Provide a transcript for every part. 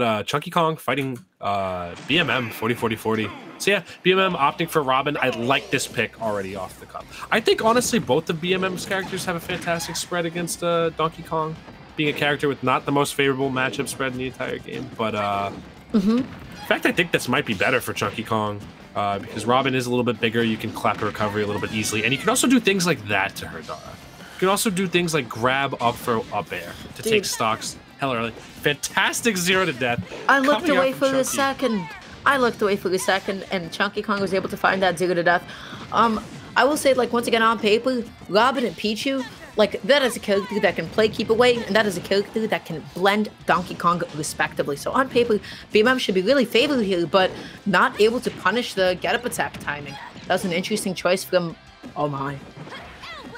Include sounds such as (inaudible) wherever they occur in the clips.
uh, Chunky Kong fighting uh, BMM 40 40 40. So yeah, BMM opting for Robin. I like this pick already off the cup. I think honestly both of BMM's characters have a fantastic spread against uh, Donkey Kong, being a character with not the most favorable matchup spread in the entire game. But uh, mm-hmm. in fact, I think this might be better for Chunky Kong. Uh, because Robin is a little bit bigger, you can clap her recovery a little bit easily, and you can also do things like that to her, Dara. You can also do things like grab up for up air to Dude. take stocks hell early. Fantastic zero to death. I looked away for a second. I looked away for a second, and Chunky Kong was able to find that zero to death. Um, I will say, like, once again, on paper, Robin and Pichu, like, that is a character that can play keep away, and that is a character that can blend Donkey Kong respectively. So on paper, BMM should be really favored here, but not able to punish the get-up attack timing. That was an interesting choice from... Oh my.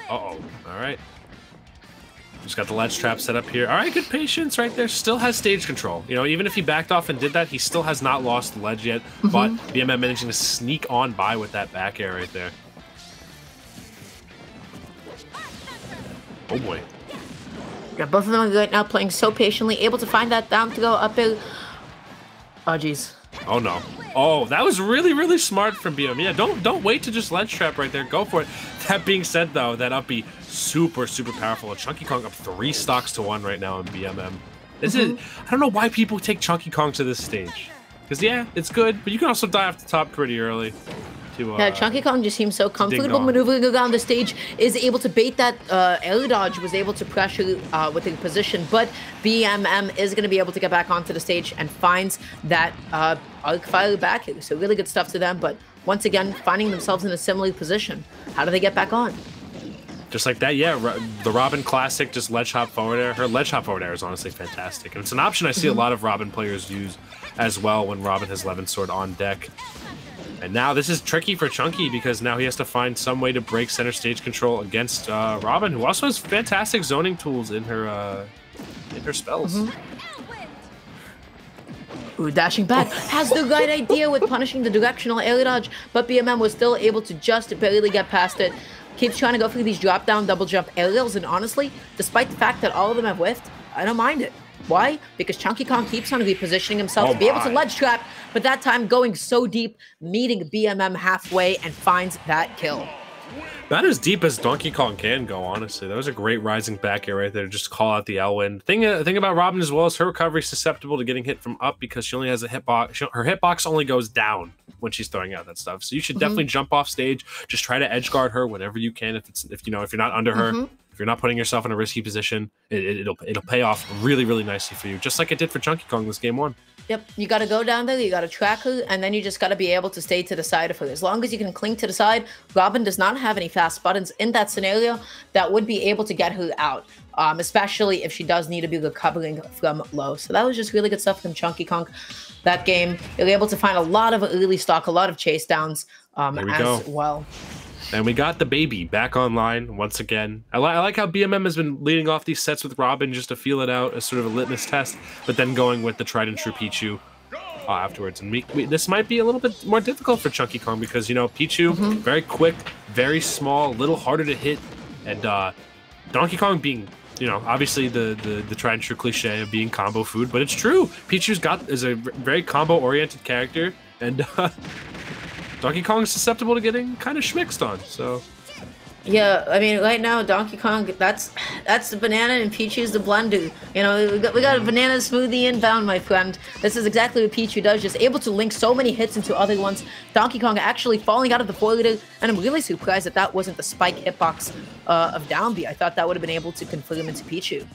Uh-oh. All right. Just got the ledge trap set up here. All right, good patience right there. Still has stage control. You know, even if he backed off and did that, he still has not lost the ledge yet. Mm -hmm. But BMM managing to sneak on by with that back air right there. Oh boy. Yeah, both of them are right now playing so patiently, able to find that down to go up there. Oh, jeez. Oh, no. Oh, that was really, really smart from BM. Yeah, don't don't wait to just ledge trap right there. Go for it. That being said, though, that up B super, super powerful. And Chunky Kong up three stocks to one right now in BMM. This mm -hmm. is mm-hmm. I don't know why people take Chunky Kong to this stage. Because yeah, it's good, but you can also die off the top pretty early. To, uh, yeah, Chunky Kong just seems so comfortable maneuvering around the stage, is able to bait that uh, air dodge, was able to pressure uh, with the position, but BMM is going to be able to get back onto the stage and finds that uh, Arcfire back. So really good stuff to them, but once again, finding themselves in a similar position. How do they get back on? Just like that, yeah. The Robin classic, just ledge hop forward air. Her ledge hop forward air is honestly fantastic, and it's an option I see a mm-hmm. lot of Robin players use as well when Robin has Levin Sword on deck. And now this is tricky for Chunky because now he has to find some way to break center stage control against uh, Robin, who also has fantastic zoning tools in her uh, in her spells. Mm -hmm. Ooh, dashing back has the right idea with punishing the directional air dodge, but BMM was still able to just barely get past it keeps trying to go through these drop down double jump aerials, and honestly, despite the fact that all of them have whiffed, I don't mind it. Why? Because Chunky Kong keeps on repositioning himself oh to be able to ledge trap, but that time going so deep, meeting BMM halfway and finds that kill. Not as deep as Donkey Kong can go, honestly. That was a great rising back air right there. Just call out the Elwind. Thing, uh, thing about Robin as well is her recovery is susceptible to getting hit from up because she only has a hitbox. She, her hitbox only goes down when she's throwing out that stuff. So you should mm -hmm. definitely jump off stage. Just try to edge guard her whenever you can. If it's if you know if you're not under her, mm -hmm. If you're not putting yourself in a risky position, it, will it'll, it'll pay off really really nicely for you, just like it did for Chunky Kong this game one. Yep, you got to go down there, you got to track her, and then you just got to be able to stay to the side of her. As long as you can cling to the side, Robin does not have any fast buttons in that scenario that would be able to get her out, um, especially if she does need to be recovering from low. So that was just really good stuff from Chunky Kong. That game, you're able to find a lot of early stock, a lot of chase downs um, as go. well. And we got the baby back online once again. I, li I, like how BMM has been leading off these sets with Robin just to feel it out as sort of a litmus test, but then going with the tried and true Pichu uh, afterwards. And we, we, this might be a little bit more difficult for Chunky Kong because, you know, Pichu, mm -hmm. very quick, very small, a little harder to hit, and uh, Donkey Kong being you know, obviously the, the the tried and true cliche of being combo food, but it's true. Pichu's got is a very combo oriented character, and (laughs) uh, Donkey Kong is susceptible to getting kind of schmixed on, so. Yeah, I mean, right now, Donkey Kong, that's that's the banana and Pichu's the blender. You know, we got, we got a banana smoothie inbound, my friend. This is exactly what Pichu does, just able to link so many hits into other ones. Donkey Kong actually falling out of the 4 liter, and I'm really surprised that that wasn't the spike hitbox uh, of down B. I thought that would have been able to convert him into Pichu.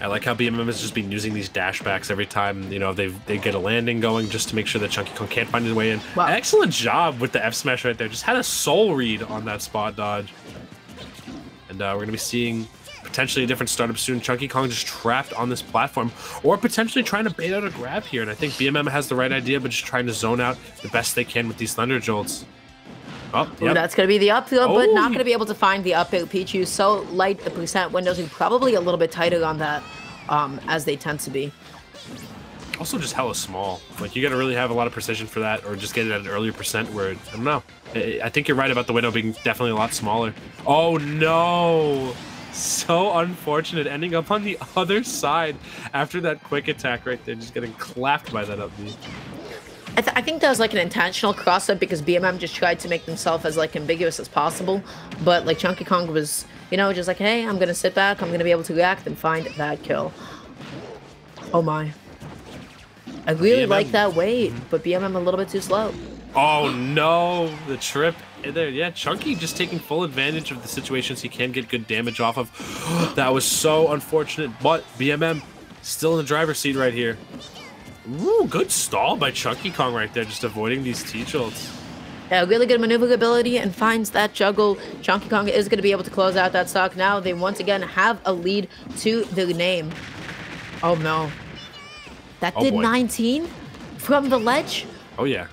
I like how BMM has just been using these dashbacks every time, you know, they they get a landing going just to make sure that Chunky Kong can't find his way in. Wow. Excellent job with the F smash right there. Just had a soul read on that spot dodge. And uh, we're going to be seeing potentially a different startup soon. Chunky Kong just trapped on this platform, or potentially trying to bait out a grab here. And I think BMM has the right idea, but just trying to zone out the best they can with these Thunder Jolts. Oh, yep. Ooh, that's going to be the up oh. but not going to be able to find the up Pichu. So light the percent windows are probably a little bit tighter on that, um, as they tend to be. Also, just hella small. Like, you got to really have a lot of precision for that, or just get it at an earlier percent where, I don't know. I think you're right about the window being definitely a lot smaller. Oh, no! So unfortunate, ending up on the other side after that quick attack right there, just getting clapped by that up B. I, th I, think that was like an intentional cross up because BMM just tried to make themselves as like ambiguous as possible. But like Chunky Kong was, you know, just like, hey, I'm gonna sit back, I'm gonna be able to react and find that kill. Oh my. I really BMM. like that wait, but BMM a little bit too slow. Oh no, the trip eh, there. Yeah, Chunky just taking full advantage of the situations he can get good damage off of. (gasps) that was so unfortunate, but BMM still in the driver's seat right here. Ooh, good stall by Chunky Kong right there, just avoiding these T-jolts. Yeah, really good maneuverability and finds that juggle. Chunky Kong is going to be able to close out that stock. Now they once again have a lead to the name. Oh no. That oh, did boy. 19 from the ledge? Oh yeah.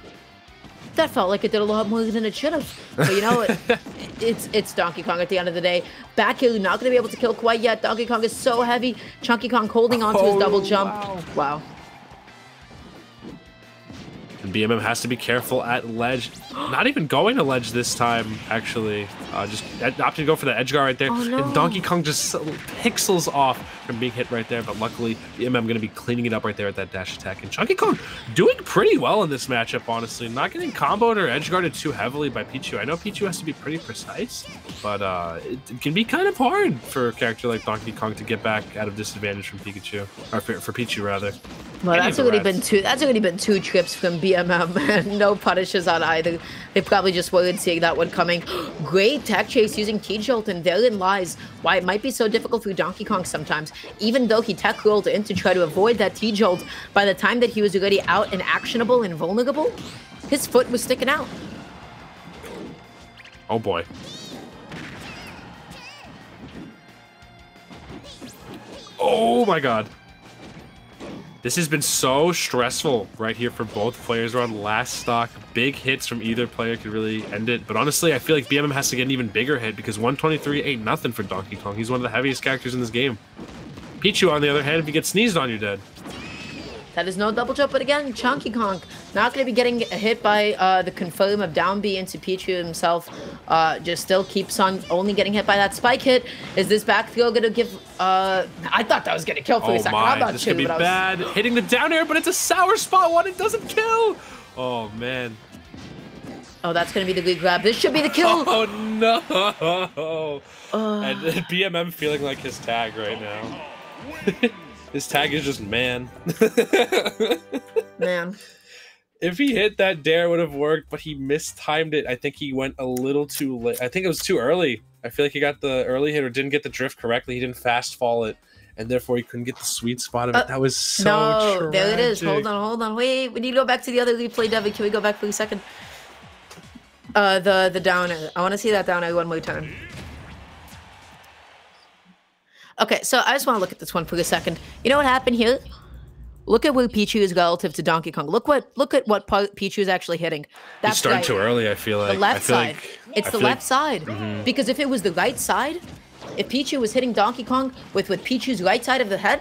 That felt like it did a lot more than it should have. But you know, it, (laughs) it's it's Donkey Kong at the end of the day. Back here, not going to be able to kill quite yet. Donkey Kong is so heavy. Chunky Kong holding on to oh, his double jump. Wow. wow. And BMM has to be careful at ledge. Not even going to ledge this time, actually. Uh, just opting to go for the edge guard right there. Oh, no. And Donkey Kong just pixels off from being hit right there. But luckily, BMM going to be cleaning it up right there at that dash attack. And Chunky Kong doing pretty well in this matchup, honestly. Not getting comboed or edge guarded too heavily by Pichu. I know Pichu has to be pretty precise, but uh, it, it, can be kind of hard for a character like Donkey Kong to get back out of disadvantage from Pikachu. Or for, for Pichu, rather. Well, that's already been two. That's already been two trips from BMM, (laughs) and no punishes on either. They probably just weren't seeing that one coming. (gasps) Great tech chase using T-Jolt, and therein lies why it might be so difficult for Donkey Kong sometimes. Even though he tech rolled in to try to avoid that T-Jolt, by the time that he was already out and actionable and vulnerable, his foot was sticking out. Oh boy. Oh my god. This has been so stressful right here for both players. We're on last stock. Big hits from either player could really end it. But honestly, I feel like BMM has to get an even bigger hit because 123 ain't nothing for Donkey Kong. He's one of the heaviest characters in this game. Pichu, on the other hand, if you get sneezed on, you're dead. That is no double jump, but again, Chunky Kong not going to be getting hit by uh, the confirm of down B into Pichu himself. Uh, just still keeps on only getting hit by that spike hit. Is this back throw going to give... Uh, I thought that was going to kill for oh a second. My. This could be bad. Was... Hitting the down air, but it's a sour spot one. It doesn't kill. Oh, man. Oh, that's going to be the good grab. This should be the kill. (laughs) Oh, no. Uh... And (laughs) BMM feeling like his tag right now. (laughs) His tag is just man. man. If he hit that dare would have worked, but he mistimed it. I think he went a little too late. I think it was too early. I feel like he got the early hit or didn't get the drift correctly. He didn't fast fall it, and therefore he couldn't get the sweet spot of it. Uh, that was so No, tragic. there it is. Hold on, hold on. Wait, we need to go back to the other replay, Devin. Can we go back for a second? Uh, the the down. I want to see that down one more time. Okay, so I just want to look at this one for a second. You know what happened here? Look at where Pichu is relative to Donkey Kong. Look what look at what Pichu is actually hitting. That's he started too early. I feel like the left side. Like, it's I the left like, side mm -hmm. because if it was the right side, if Pichu was hitting Donkey Kong with with Pichu's right side of the head,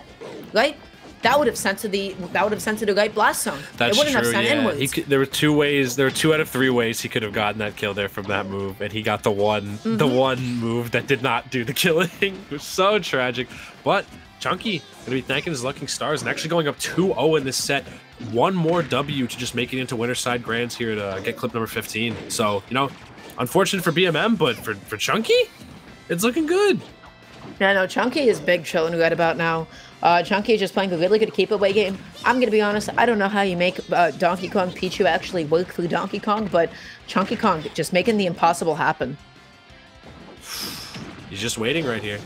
right, that would have sent to the that would have sent to the right blast zone. That's it wouldn't true. Have sent yeah. inwards. Could, there were two ways. There were two out of three ways he could have gotten that kill there from that move, and he got the one mm -hmm. the mm-hmm. one move that did not do the (laughs) killing. it was so tragic, but. Chunky gonna be thanking his lucky stars and actually going up 2-0 in this set. One more W to just make it into Winterside Grands here to get clip number 15. So, you know, unfortunate for BMM, but for, for Chunky, it's looking good. Yeah, no, Chunky is big chilling right about now. Uh, Chunky is just playing a really good keep away game. I'm going to be honest, I don't know how you make uh, Donkey Kong Pichu actually work through Donkey Kong, but Chunky Kong just making the impossible happen. He's just waiting right here.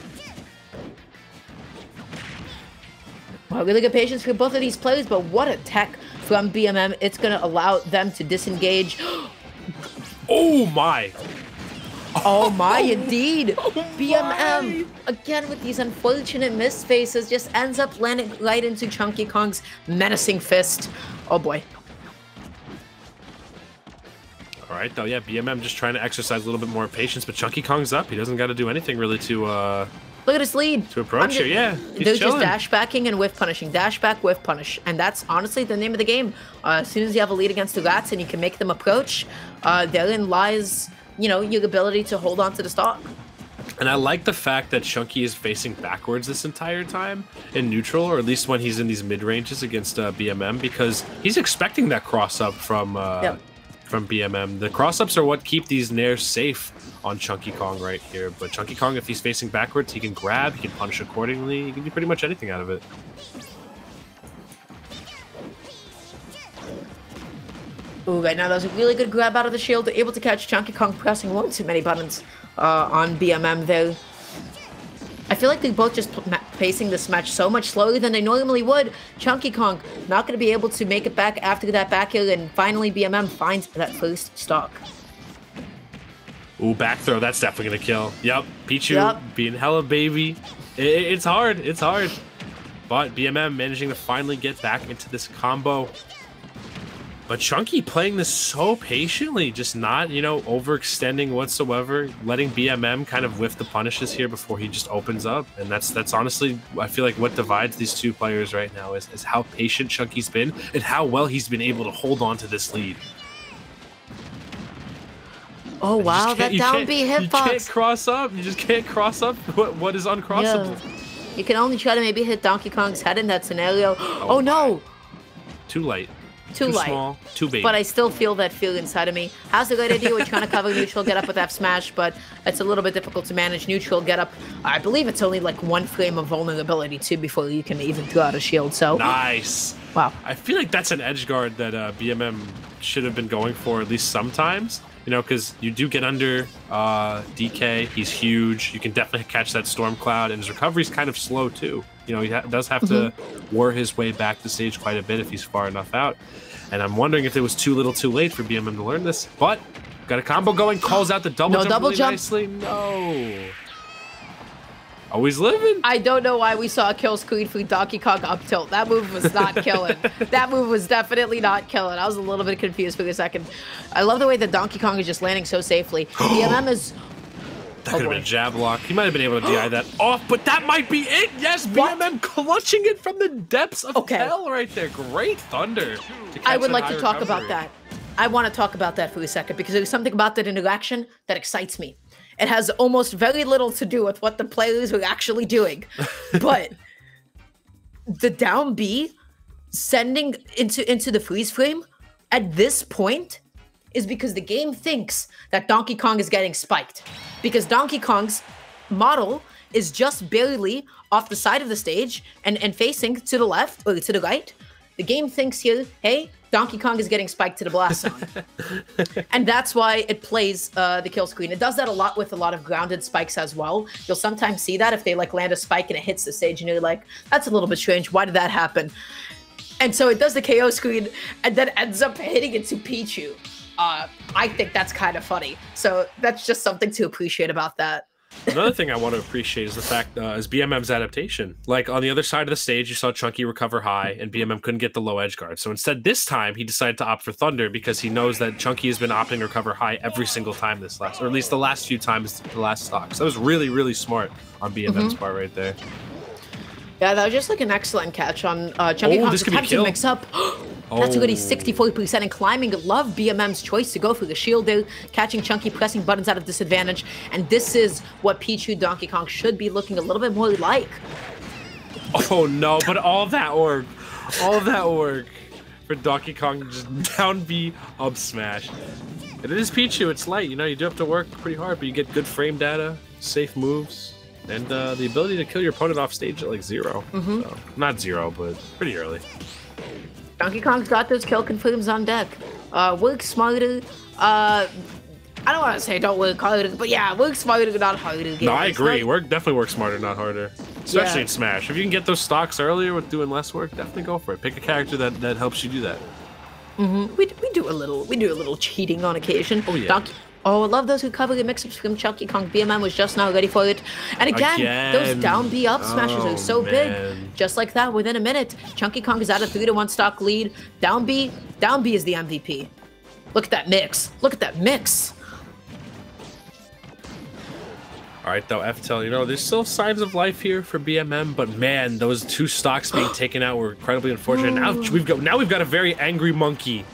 Well, really good patience for both of these players, but what a tech from BMM. It's going to allow them to disengage. (gasps) oh, my. Oh my, indeed. Oh BMM, again with these unfortunate miss faces, just ends up landing right into Chunky Kong's menacing fist. Oh boy. All right, though, yeah, BMM just trying to exercise a little bit more patience, but Chunky Kong's up. He doesn't got to do anything really to uh, Look at his lead. To approach you, yeah. They're just dash backing and whiff punishing. Dash back, whiff punish. And that's honestly the name of the game. Uh, as soon as you have a lead against the rats and you can make them approach, uh, therein lies you know, your ability to hold on to the stock. And I like the fact that Chunky is facing backwards this entire time in neutral, or at least when he's in these mid ranges against uh, BMM, because he's expecting that cross up from uh, yep. from BMM. The cross ups are what keep these nairs safe on Chunky Kong right here. But Chunky Kong, if he's facing backwards, he can grab, he can punish accordingly, he can do pretty much anything out of it. Ooh, right now that was a really good grab out of the shield, able to catch Chunky Kong pressing one too many buttons uh, on BMM though. I feel like they're both just pacing this match so much slower than they normally would. Chunky Kong not going to be able to make it back after that back hill, and finally BMM finds that first stock. Ooh, back throw. That's definitely going to kill. Yep. Pichu yep. being hella baby. It, it's hard. It's hard. But BMM managing to finally get back into this combo. But Chunky playing this so patiently, just not, you know, overextending whatsoever, letting BMM kind of whiff the punishes here before he just opens up. And that's that's honestly, I feel like what divides these two players right now is, is how patient Chunky's been and how well he's been able to hold on to this lead. Oh wow, that down B hitbox. You can't cross up. You just can't cross up what, what is uncrossable. Yeah. You can only try to maybe hit Donkey Kong's head in that scenario. (gasps) Oh, oh no! Too late. Too, too light. small, too big. But I still feel that feel inside of me. How's a good idea? We're trying to cover neutral, get up with F smash, but it's a little bit difficult to manage neutral, get up. I believe it's only like one frame of vulnerability too before you can even throw out a shield. So nice. Wow. I feel like that's an edge guard that uh, BMM should have been going for at least sometimes. You know, because you do get under uh, DK. He's huge. You can definitely catch that storm cloud, and his recovery's kind of slow too. You know, he ha does have to mm-hmm. war his way back to stage quite a bit if he's far enough out. And I'm wondering if it was too little too late for BMM to learn this. But got a combo going, calls out the double no jump double really jump. nicely. No. Always living. I don't know why we saw a kill screen for Donkey Kong up tilt. That move was not (laughs) killing. that move was definitely not killing. I was a little bit confused for a second. I love the way that Donkey Kong is just landing so safely. (gasps) BMM is that oh could have oh, been a jab lock. He might have been able to DI that (gasps) off, but that might be it. Yes, what? BMM clutching it from the depths of okay. hell right there. Great thunder. I would like to talk recovery. about that. I want to talk about that for a second because there's something about that interaction that excites me. It has almost very little to do with what the players were actually doing, (laughs) but the down B sending into into the freeze frame at this point is because the game thinks that Donkey Kong is getting spiked. Because Donkey Kong's model is just barely off the side of the stage and, and facing to the left or to the right. The game thinks here, hey, Donkey Kong is getting spiked to the blast zone. (laughs) and that's why it plays uh, the kill screen. It does that a lot with a lot of grounded spikes as well. You'll sometimes see that if they like land a spike and it hits the stage and you're like, that's a little bit strange. Why did that happen? And so it does the KO screen and then ends up hitting it to Pichu uh, I think that's kind of funny. So that's just something to appreciate about that. Another thing I want to appreciate is the fact uh, is BMM's adaptation. Like on the other side of the stage, you saw Chunky recover high, and BMM couldn't get the low edge guard. So instead, this time he decided to opt for Thunder because he knows that Chunky has been opting to recover high every single time this last, or at least the last few times the last stock. So that was really, really smart on BMM's mm-hmm. part right there. Yeah, that was just like an excellent catch on uh, Chunky oh, Kong's attempt to mix up. (gasps) That's a goodie, 64% and climbing. Love BMM's choice to go for the shield there, catching Chunky, pressing buttons out of disadvantage. And this is what Pichu Donkey Kong should be looking a little bit more like. Oh no, but all that work, all that work for Donkey Kong just (laughs) down B up smash. And it is Pichu, it's light, you know, you do have to work pretty hard, but you get good frame data, safe moves, and uh, the ability to kill your opponent off stage at like 0 mm -hmm. so, not zero, but pretty early. Donkey Kong's got those kill confirms on deck. Uh, work smarter. Uh, I don't want to say don't work harder, but yeah, work smarter, not harder. No, I agree. Like, work definitely work smarter, not harder. Especially yeah. in Smash. If you can get those stocks earlier with doing less work, definitely go for it. Pick a character that, that helps you do that. Mm-hmm. We, we do a little we do a little cheating on occasion. Oh yeah. Donkey Oh, I love those who cover the mix-ups from Chunky Kong. BMM was just now ready for it. And again, again. those down B up oh, smashes oh, are so man. big. Just like that, within a minute, Chunky Kong is at a 3 to 1 stock lead. Down B, down B is the MVP. Look at that mix. Look at that mix. All right, though, FTL, you know, there's still signs of life here for BMM, but man, those two stocks being (gasps) taken out were incredibly unfortunate. now we've got now we've got a very angry monkey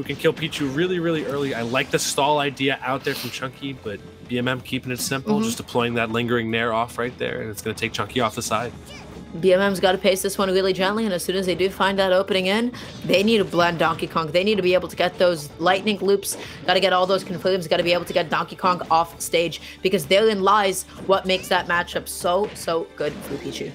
who can kill Pichu really, really early. I like the stall idea out there from Chunky, but BMM keeping it simple, mm -hmm. just deploying that lingering Nair off right there, and it's going to take Chunky off the side. BMM's got to pace this one really gently, and as soon as they do find that opening in, they need to blend Donkey Kong. They need to be able to get those lightning loops, got to get all those confirms, got to be able to get Donkey Kong off stage, because therein lies what makes that matchup so, so good for Pichu.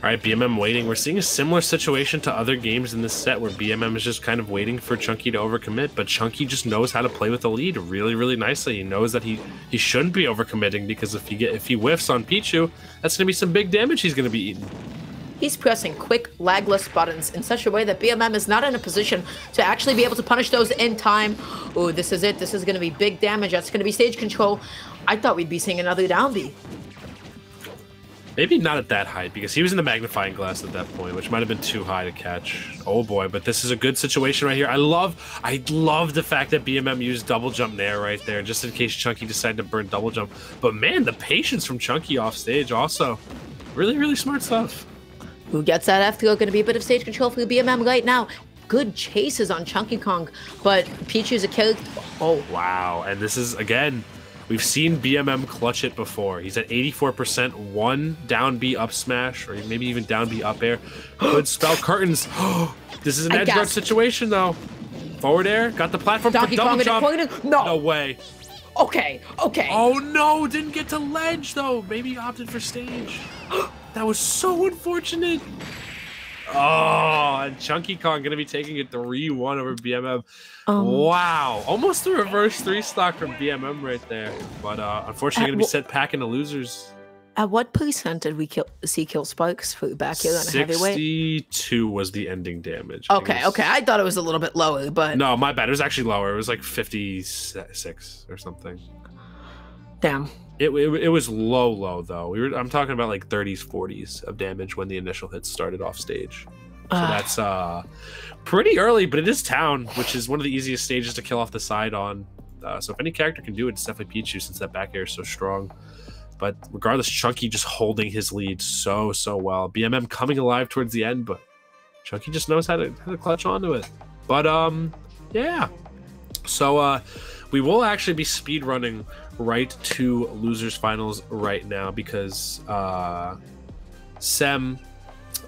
All right, BMM waiting. We're seeing a similar situation to other games in this set where BMM is just kind of waiting for Chunky to overcommit, but Chunky just knows how to play with the lead really, really nicely. He knows that he he shouldn't be overcommitting because if he get if he whiffs on Pichu, that's going to be some big damage he's going to be eating. He's pressing quick, lagless buttons in such a way that BMM is not in a position to actually be able to punish those in time. Oh, this is it. This is going to be big damage. That's going to be stage control. I thought we'd be seeing another down B. Maybe not at that height, because he was in the magnifying glass at that point, which might have been too high to catch. Oh boy, but this is a good situation right here. I love, I love the fact that BMM used double jump Nair right there, just in case Chunky decided to burn double jump. But man, the patience from Chunky off stage also. Really, really smart stuff. Who gets that F throw? Going to be a bit of stage control for BMM right now. Good chases on Chunky Kong, but Pichu's a character. Oh. Wow, and this is, again, We've seen BMM clutch it before. He's at 84%, one down B up smash, or maybe even down B up air. (gasps) Good spell curtains. (gasps) this is an edge guard situation, though. Forward air, got the platform Donkey for double jump. No. no way. Okay, okay. Oh no, didn't get to ledge though. Maybe opted for stage. (gasps) that was so unfortunate. Oh, and Chunky Kong gonna be taking a 3-1 over BMM. Um, wow, almost the reverse three stock from BMM right there. But uh, unfortunately, gonna be set pack the losers. At what percent did we kill, see kill spikes for back here on heavyweight? 62 was the ending damage. Okay, okay. I thought it was a little bit lower, but no, my bad. It was actually lower. It was like 56 or something. Damn. It, it, it, was low, low though. We were I'm talking about like 30s, 40s of damage when the initial hits started off stage. So uh, that's uh pretty early, but it is town, which is one of the easiest stages to kill off the side on. Uh, so if any character can do it, it's definitely Pichu since that back air is so strong. But regardless, Chunky just holding his lead so so well. BMM coming alive towards the end, but Chunky just knows how to how to clutch onto it. But um, yeah. So uh, we will actually be speed running right to losers finals right now because uh, Sem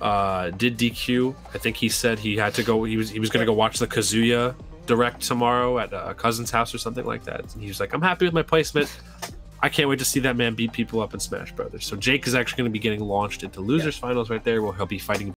uh, did DQ. I think he said he had to go. He was he was going to go watch the Kazuya direct tomorrow at a cousin's house or something like that. And he was like, "I'm happy with my placement. I can't wait to see that man beat people up in Smash Brothers." So Jake is actually to be getting launched into losers yeah. finals right there, where he'll be fighting